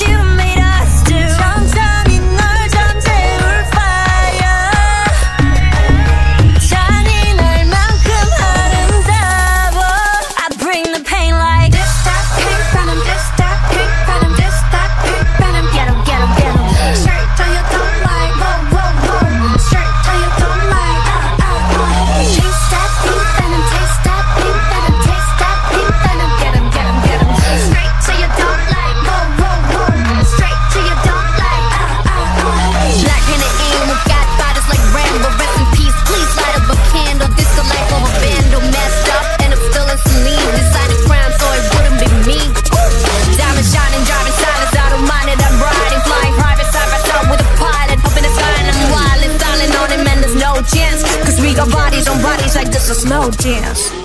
you chance. Cause we got bodies on bodies like this is no dance